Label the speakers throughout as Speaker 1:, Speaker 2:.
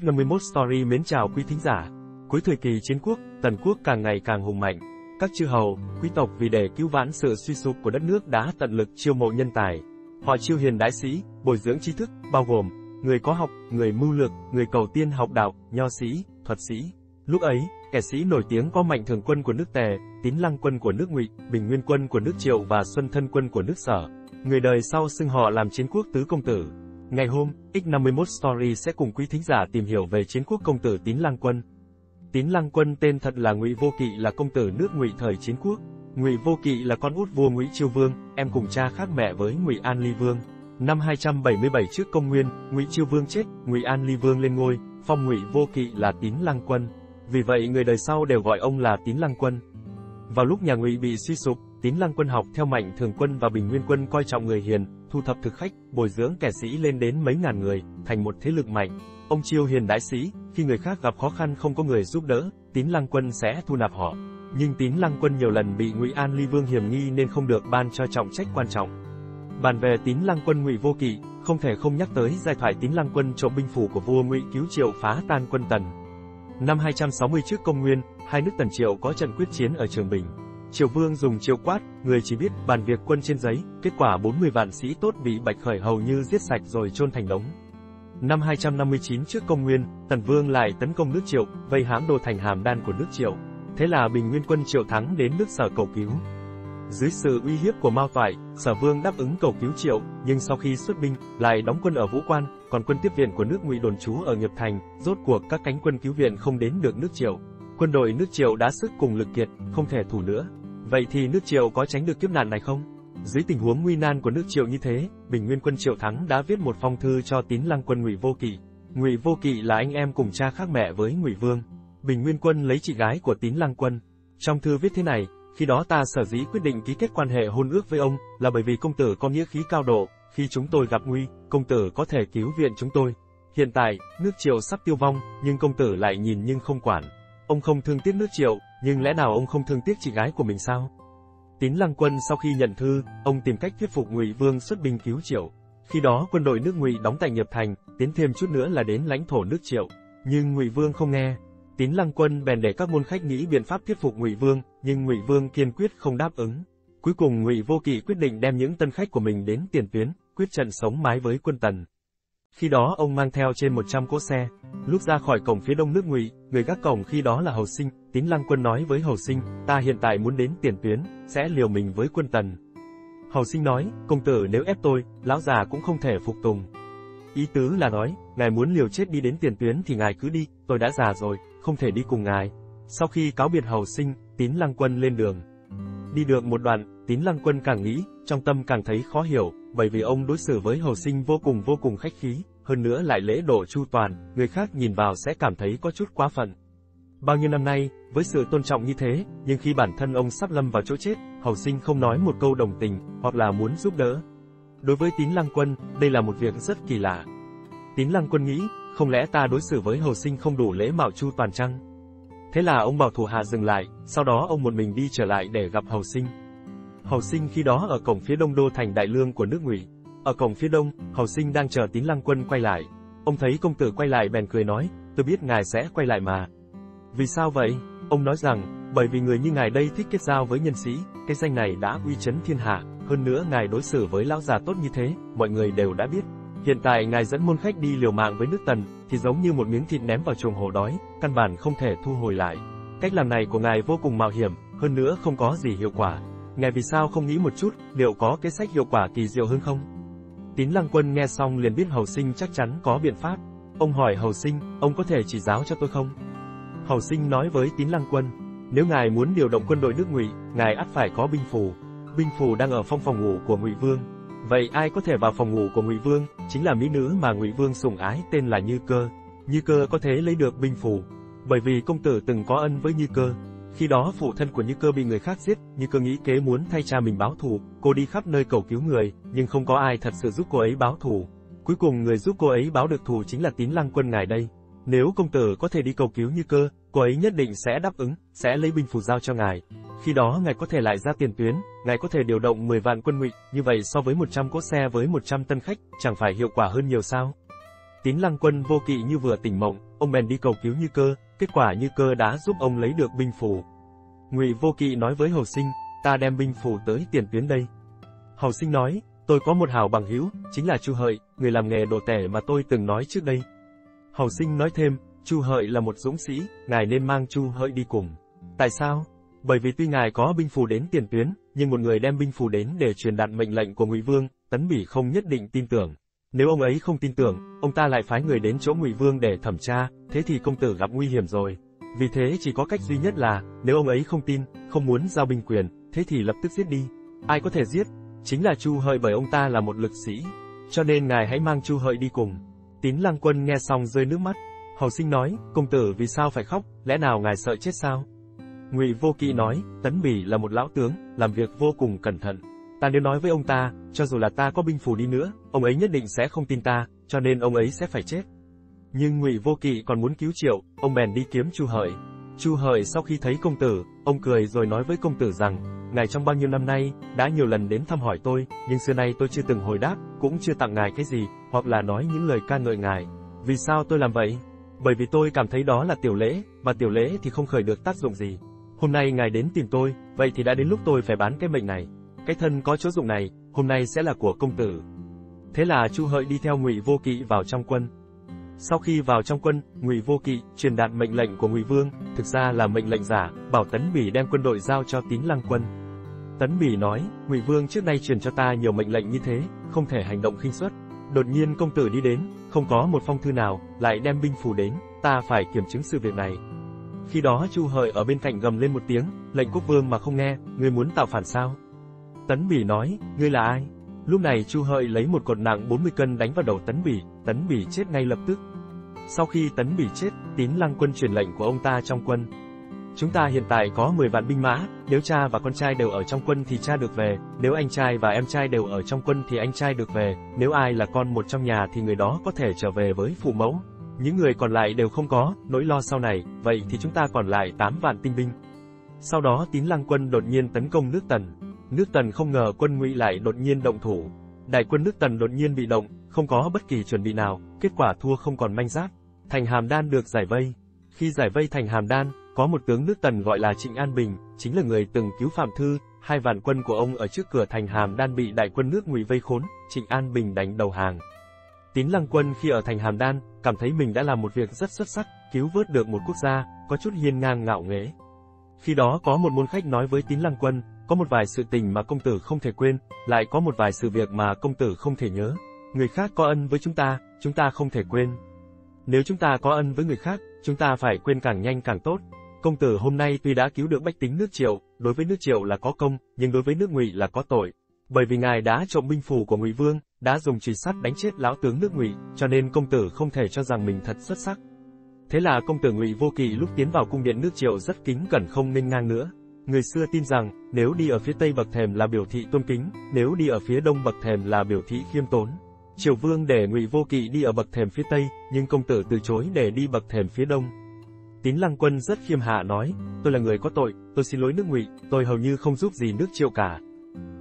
Speaker 1: X51 Story mến chào quý thính giả. Cuối thời kỳ chiến quốc, tần quốc càng ngày càng hùng mạnh. Các chư hầu, quý tộc vì để cứu vãn sự suy sụp của đất nước đã tận lực chiêu mộ nhân tài. Họ chiêu hiền đại sĩ, bồi dưỡng trí thức, bao gồm người có học, người mưu lược, người cầu tiên học đạo, nho sĩ, thuật sĩ. Lúc ấy, kẻ sĩ nổi tiếng có mạnh thường quân của nước Tề, tín lăng quân của nước Ngụy, bình nguyên quân của nước Triệu và xuân thân quân của nước Sở. Người đời sau xưng họ làm chiến quốc tứ công tử. Ngày hôm, X51 Story sẽ cùng quý thính giả tìm hiểu về chiến quốc công tử Tín Lăng Quân. Tín Lăng Quân tên thật là Ngụy Vô Kỵ là công tử nước Ngụy thời chiến quốc. Ngụy Vô Kỵ là con út vua Ngụy Chiêu Vương, em cùng cha khác mẹ với Ngụy An Ly Vương. Năm 277 trước công nguyên, Ngụy Chiêu Vương chết, Ngụy An Ly Vương lên ngôi, phong Ngụy Vô Kỵ là Tín Lăng Quân. Vì vậy người đời sau đều gọi ông là Tín Lăng Quân. Vào lúc nhà Ngụy bị suy sụp, Tín Lăng Quân học theo mạnh thường quân và Bình Nguyên Quân coi trọng người hiền, thu thập thực khách, bồi dưỡng kẻ sĩ lên đến mấy ngàn người, thành một thế lực mạnh. Ông chiêu hiền đại sĩ, khi người khác gặp khó khăn không có người giúp đỡ, Tín Lăng Quân sẽ thu nạp họ. Nhưng Tín Lăng Quân nhiều lần bị Ngụy An Ly Vương hiểm nghi nên không được ban cho trọng trách quan trọng. Bàn về Tín Lăng Quân Ngụy Vô Kỵ, không thể không nhắc tới giai thoại Tín Lăng Quân trộm binh phủ của vua Ngụy cứu Triệu phá tan quân Tần. Năm 260 trước công nguyên, hai nước Tần Triệu có trận quyết chiến ở Trường Bình. Triều Vương dùng chiêu quát, người chỉ biết bàn việc quân trên giấy, kết quả 40 vạn sĩ tốt bị Bạch Khởi hầu như giết sạch rồi chôn thành đống. Năm 259 trước công nguyên, Tần Vương lại tấn công nước Triệu, vây hãm đô thành Hàm Đan của nước Triệu. Thế là Bình Nguyên quân Triệu thắng đến nước Sở cầu cứu. Dưới sự uy hiếp của Mao Toại, Sở Vương đáp ứng cầu cứu Triệu, nhưng sau khi xuất binh, lại đóng quân ở Vũ Quan, còn quân tiếp viện của nước Ngụy đồn trú ở Nghiệp Thành, rốt cuộc các cánh quân cứu viện không đến được nước Triệu. Quân đội nước Triệu đã sức cùng lực kiệt, không thể thủ nữa. Vậy thì nước Triệu có tránh được kiếp nạn này không? Dưới tình huống nguy nan của nước Triệu như thế, Bình Nguyên quân Triệu Thắng đã viết một phong thư cho Tín Lăng quân Ngụy Vô Kỵ. Ngụy Vô Kỵ là anh em cùng cha khác mẹ với Ngụy Vương. Bình Nguyên quân lấy chị gái của Tín Lăng quân. Trong thư viết thế này, khi đó ta sở dĩ quyết định ký kết quan hệ hôn ước với ông, là bởi vì công tử có nghĩa khí cao độ, khi chúng tôi gặp nguy, công tử có thể cứu viện chúng tôi. Hiện tại, nước Triệu sắp tiêu vong, nhưng công tử lại nhìn nhưng không quản. Ông không thương tiếc nước Triệu, nhưng lẽ nào ông không thương tiếc chị gái của mình sao? Tín Lăng Quân sau khi nhận thư, ông tìm cách thuyết phục Ngụy Vương xuất binh cứu Triệu. Khi đó quân đội nước Ngụy đóng tại Nghiệp Thành, tiến thêm chút nữa là đến lãnh thổ nước Triệu. Nhưng Ngụy Vương không nghe. Tín Lăng Quân bèn để các môn khách nghĩ biện pháp thuyết phục Ngụy Vương, nhưng Ngụy Vương kiên quyết không đáp ứng. Cuối cùng Ngụy Vô Kỵ quyết định đem những tân khách của mình đến tiền tuyến, quyết trận sống mái với quân Tần. Khi đó ông mang theo trên 100 cỗ xe. Lúc ra khỏi cổng phía đông nước Ngụy, người gác cổng khi đó là Hầu Sinh, Tín Lăng Quân nói với Hầu Sinh, ta hiện tại muốn đến tiền tuyến, sẽ liều mình với quân Tần. Hầu Sinh nói, công tử nếu ép tôi, lão già cũng không thể phục tùng. Ý tứ là nói, ngài muốn liều chết đi đến tiền tuyến thì ngài cứ đi, tôi đã già rồi, không thể đi cùng ngài. Sau khi cáo biệt Hầu Sinh, Tín Lăng Quân lên đường. Đi được một đoạn, Tín Lăng Quân càng nghĩ, trong tâm càng thấy khó hiểu, bởi vì ông đối xử với hầu sinh vô cùng vô cùng khách khí, hơn nữa lại lễ độ chu toàn, người khác nhìn vào sẽ cảm thấy có chút quá phận. Bao nhiêu năm nay, với sự tôn trọng như thế, nhưng khi bản thân ông sắp lâm vào chỗ chết, hầu sinh không nói một câu đồng tình, hoặc là muốn giúp đỡ. Đối với tín lăng quân, đây là một việc rất kỳ lạ. Tín lăng quân nghĩ, không lẽ ta đối xử với hầu sinh không đủ lễ mạo chu toàn chăng? Thế là ông bảo thủ hạ dừng lại, sau đó ông một mình đi trở lại để gặp hầu sinh. Hầu Sinh khi đó ở cổng phía đông đô thành Đại Lương của nước Ngụy. Ở cổng phía đông, Hầu Sinh đang chờ Tín Lăng Quân quay lại. Ông thấy công tử quay lại bèn cười nói, tôi biết ngài sẽ quay lại mà. Vì sao vậy? Ông nói rằng, bởi vì người như ngài đây thích kết giao với nhân sĩ, cái danh này đã uy chấn thiên hạ, hơn nữa ngài đối xử với lão già tốt như thế, mọi người đều đã biết. Hiện tại ngài dẫn môn khách đi liều mạng với nước Tần, thì giống như một miếng thịt ném vào chuồng hổ đói, căn bản không thể thu hồi lại. Cách làm này của ngài vô cùng mạo hiểm, hơn nữa không có gì hiệu quả. Ngài vì sao không nghĩ một chút, liệu có kế sách hiệu quả kỳ diệu hơn không? Tín Lăng Quân nghe xong liền biết Hầu Sinh chắc chắn có biện pháp. Ông hỏi Hầu Sinh, ông có thể chỉ giáo cho tôi không? Hầu Sinh nói với Tín Lăng Quân, nếu ngài muốn điều động quân đội nước Ngụy, ngài ắt phải có binh phù. Binh phù đang ở phong phòng ngủ của Ngụy Vương. Vậy ai có thể vào phòng ngủ của Ngụy Vương? Chính là mỹ nữ mà Ngụy Vương sủng ái tên là Như Cơ. Như Cơ có thể lấy được binh phù, bởi vì công tử từng có ân với Như Cơ, khi đó phụ thân của Như Cơ bị người khác giết, Như Cơ nghĩ kế muốn thay cha mình báo thù, cô đi khắp nơi cầu cứu người, nhưng không có ai thật sự giúp cô ấy báo thù. Cuối cùng người giúp cô ấy báo được thù chính là Tín Lăng Quân ngài đây. Nếu công tử có thể đi cầu cứu Như Cơ, cô ấy nhất định sẽ đáp ứng, sẽ lấy binh phù giao cho ngài. Khi đó ngài có thể lại ra tiền tuyến, ngài có thể điều động 10 vạn quân ngụy, như vậy so với 100 cỗ xe với 100 tân khách, chẳng phải hiệu quả hơn nhiều sao? Tín Lăng Quân vô kỵ như vừa tỉnh mộng, ông bèn đi cầu cứu Như Cơ, kết quả Như Cơ đã giúp ông lấy được binh phù. Ngụy Vô Kỵ nói với Hầu Sinh, ta đem binh phù tới tiền tuyến đây. Hầu Sinh nói, tôi có một hảo bằng hữu, chính là Chu Hợi, người làm nghề đồ tẻ mà tôi từng nói trước đây. Hầu Sinh nói thêm, Chu Hợi là một dũng sĩ, ngài nên mang Chu Hợi đi cùng. Tại sao? Bởi vì tuy ngài có binh phù đến tiền tuyến, nhưng một người đem binh phù đến để truyền đạt mệnh lệnh của Ngụy Vương, Tấn Bỉ không nhất định tin tưởng. Nếu ông ấy không tin tưởng, ông ta lại phái người đến chỗ Ngụy Vương để thẩm tra, thế thì công tử gặp nguy hiểm rồi. Vì thế chỉ có cách duy nhất là, nếu ông ấy không tin, không muốn giao binh quyền, thế thì lập tức giết đi. Ai có thể giết? Chính là Chu Hợi bởi ông ta là một lực sĩ. Cho nên ngài hãy mang Chu Hợi đi cùng. Tín Lăng Quân nghe xong rơi nước mắt. Hầu sinh nói, công tử vì sao phải khóc, lẽ nào ngài sợ chết sao? Ngụy Vô Kỵ nói, Tấn Bỉ là một lão tướng, làm việc vô cùng cẩn thận. Ta nếu nói với ông ta, cho dù là ta có binh phù đi nữa, ông ấy nhất định sẽ không tin ta, cho nên ông ấy sẽ phải chết. Nhưng Ngụy Vô Kỵ còn muốn cứu Triệu, ông bèn đi kiếm Chu Hợi. Chu Hợi sau khi thấy công tử, ông cười rồi nói với công tử rằng, ngài trong bao nhiêu năm nay đã nhiều lần đến thăm hỏi tôi, nhưng xưa nay tôi chưa từng hồi đáp, cũng chưa tặng ngài cái gì, hoặc là nói những lời ca ngợi ngài. Vì sao tôi làm vậy? Bởi vì tôi cảm thấy đó là tiểu lễ, và tiểu lễ thì không khởi được tác dụng gì. Hôm nay ngài đến tìm tôi, vậy thì đã đến lúc tôi phải bán cái mệnh này. Cái thân có chỗ dụng này, hôm nay sẽ là của công tử. Thế là Chu Hợi đi theo Ngụy Vô Kỵ vào trong quân. Sau khi vào trong quân, Ngụy Vô Kỵ truyền đạt mệnh lệnh của Ngụy Vương, thực ra là mệnh lệnh giả, bảo Tấn Bỉ đem quân đội giao cho Tín Lăng quân. Tấn Bỉ nói, Ngụy Vương trước nay truyền cho ta nhiều mệnh lệnh như thế, không thể hành động khinh suất. Đột nhiên công tử đi đến, không có một phong thư nào, lại đem binh phù đến, ta phải kiểm chứng sự việc này. Khi đó Chu Hợi ở bên cạnh gầm lên một tiếng, lệnh quốc vương mà không nghe, ngươi muốn tạo phản sao? Tấn Bỉ nói, ngươi là ai? Lúc này Chu Hợi lấy một cột nặng 40 cân đánh vào đầu Tấn Bỉ, Tấn Bỉ chết ngay lập tức. Sau khi Tấn Bỉ chết, Tín Lăng quân truyền lệnh của ông ta trong quân. Chúng ta hiện tại có 10 vạn binh mã, nếu cha và con trai đều ở trong quân thì cha được về, nếu anh trai và em trai đều ở trong quân thì anh trai được về, nếu ai là con một trong nhà thì người đó có thể trở về với phụ mẫu. Những người còn lại đều không có, nỗi lo sau này, vậy thì chúng ta còn lại 8 vạn tinh binh. Sau đó Tín Lăng quân đột nhiên tấn công nước Tần. Nước Tần không ngờ quân Ngụy lại đột nhiên động thủ. Đại quân nước Tần đột nhiên bị động, không có bất kỳ chuẩn bị nào, kết quả thua không còn manh giáp. Thành Hàm Đan được giải vây. Khi giải vây thành Hàm Đan, có một tướng nước Tần gọi là Trịnh An Bình, chính là người từng cứu Phạm Thư, hai vạn quân của ông ở trước cửa thành Hàm Đan bị đại quân nước Ngụy vây khốn, Trịnh An Bình đánh đầu hàng. Tín Lăng Quân khi ở thành Hàm Đan, cảm thấy mình đã làm một việc rất xuất sắc, cứu vớt được một quốc gia, có chút hiên ngang ngạo nghễ. Khi đó có một môn khách nói với Tín Lăng Quân, có một vài sự tình mà công tử không thể quên, lại có một vài sự việc mà công tử không thể nhớ. Người khác có ân với chúng ta, chúng ta không thể quên. Nếu chúng ta có ân với người khác, chúng ta phải quên càng nhanh càng tốt. Công tử hôm nay tuy đã cứu được bách tính nước Triệu, đối với nước Triệu là có công, nhưng đối với nước Ngụy là có tội. Bởi vì ngài đã trộm binh phù của Ngụy Vương, đã dùng chùy sắt đánh chết lão tướng nước Ngụy, cho nên công tử không thể cho rằng mình thật xuất sắc. Thế là công tử Ngụy Vô Kỵ lúc tiến vào cung điện nước Triệu rất kính cẩn không nghênh ngang nữa. Người xưa tin rằng, nếu đi ở phía tây bậc thềm là biểu thị tôn kính, nếu đi ở phía đông bậc thềm là biểu thị khiêm tốn. Triều Vương để Ngụy Vô Kỵ đi ở bậc thềm phía tây, nhưng công tử từ chối để đi bậc thềm phía đông. Tín Lăng Quân rất khiêm hạ nói, tôi là người có tội, tôi xin lỗi nước Ngụy, tôi hầu như không giúp gì nước Triệu cả.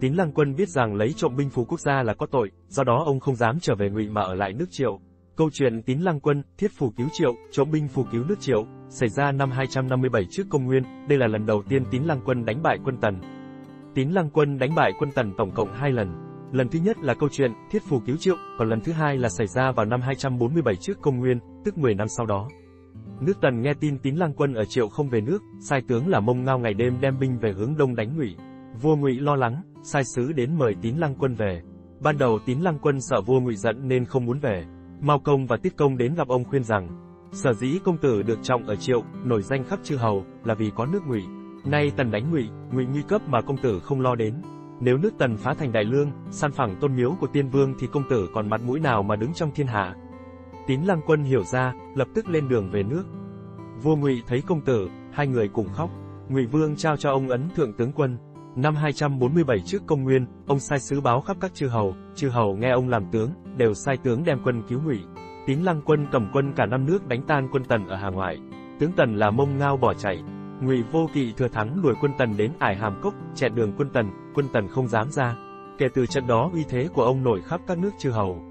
Speaker 1: Tín Lăng Quân biết rằng lấy trộm binh phú quốc gia là có tội, do đó ông không dám trở về Ngụy mà ở lại nước Triệu. Câu chuyện Tín Lăng Quân, thiết phủ cứu Triệu, trộm binh phù cứu nước Triệu, xảy ra năm 257 trước công nguyên, đây là lần đầu tiên Tín Lăng Quân đánh bại quân Tần. Tín Lăng Quân đánh bại quân Tần tổng cộng 2 lần. Lần thứ nhất là câu chuyện thiết phủ cứu Triệu, còn lần thứ hai là xảy ra vào năm 247 trước công nguyên, tức 10 năm sau đó. Nước Tần nghe tin Tín Lăng Quân ở Triệu không về nước, sai tướng là Mông Ngao ngày đêm đem binh về hướng đông đánh Ngụy. Vua Ngụy lo lắng, sai sứ đến mời Tín Lăng Quân về. Ban đầu Tín Lăng Quân sợ vua Ngụy giận nên không muốn về. Mao Công và Tiết Công đến gặp ông khuyên rằng, sở dĩ công tử được trọng ở Triệu, nổi danh khắp chư hầu, là vì có nước Ngụy. Nay Tần đánh Ngụy, Ngụy nguy cấp mà công tử không lo đến. Nếu nước Tần phá thành Đại Lương, san phẳng tôn miếu của tiên vương thì công tử còn mặt mũi nào mà đứng trong thiên hạ. Tín Lăng Quân hiểu ra, lập tức lên đường về nước. Vua Ngụy thấy công tử, hai người cùng khóc. Ngụy Vương trao cho ông ấn thượng tướng quân. Năm 247 trước công nguyên, ông sai sứ báo khắp các chư hầu, chư hầu nghe ông làm tướng, đều sai tướng đem quân cứu Ngụy. Tín Lăng Quân cầm quân cả năm nước đánh tan quân Tần ở Hà Ngoại. Tướng Tần là Mông Ngao bỏ chạy. Ngụy Vô Kỵ thừa thắng đuổi quân Tần đến Ải Hàm Cốc, chẹn đường quân Tần, quân Tần không dám ra. Kể từ trận đó uy thế của ông nổi khắp các nước chư hầu.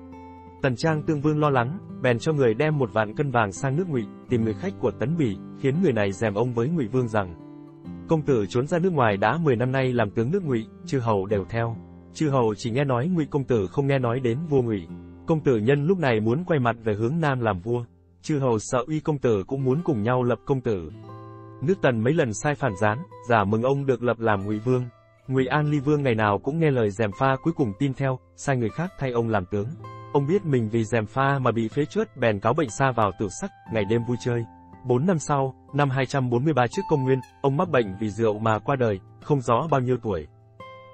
Speaker 1: Tần Trang Tương Vương lo lắng, bèn cho người đem một vạn cân vàng sang nước Ngụy, tìm người khách của Tấn Bỉ, khiến người này dèm ông với Ngụy Vương rằng: Công tử trốn ra nước ngoài đã 10 năm nay làm tướng nước Ngụy, chư hầu đều theo. Chư hầu chỉ nghe nói Ngụy công tử không nghe nói đến vua Ngụy. Công tử nhân lúc này muốn quay mặt về hướng nam làm vua. Chư hầu sợ uy công tử cũng muốn cùng nhau lập công tử. Nước Tần mấy lần sai phản gián, giả mừng ông được lập làm Ngụy Vương. Ngụy An Ly Vương ngày nào cũng nghe lời dèm pha cuối cùng tin theo, sai người khác thay ông làm tướng. Ông biết mình vì dèm pha mà bị phế chuất bèn cáo bệnh xa vào tử sắc, ngày đêm vui chơi. Bốn năm sau, năm 243 trước công nguyên, ông mắc bệnh vì rượu mà qua đời, không rõ bao nhiêu tuổi.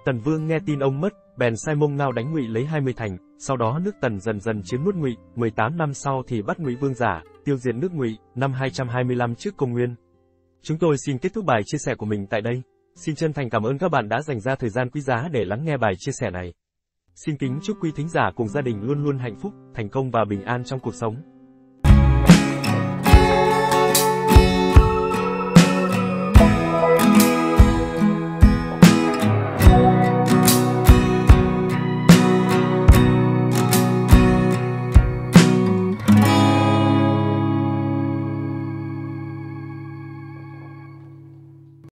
Speaker 1: Tần Vương nghe tin ông mất, bèn sai mông ngao đánh ngụy lấy 20 thành, sau đó nước Tần dần dần chiếm nuốt ngụy, 18 năm sau thì bắt ngụy vương giả, tiêu diệt nước ngụy, năm 225 trước công nguyên. Chúng tôi xin kết thúc bài chia sẻ của mình tại đây. Xin chân thành cảm ơn các bạn đã dành ra thời gian quý giá để lắng nghe bài chia sẻ này. Xin kính chúc quý thính giả cùng gia đình luôn luôn hạnh phúc, thành công và bình an trong cuộc sống.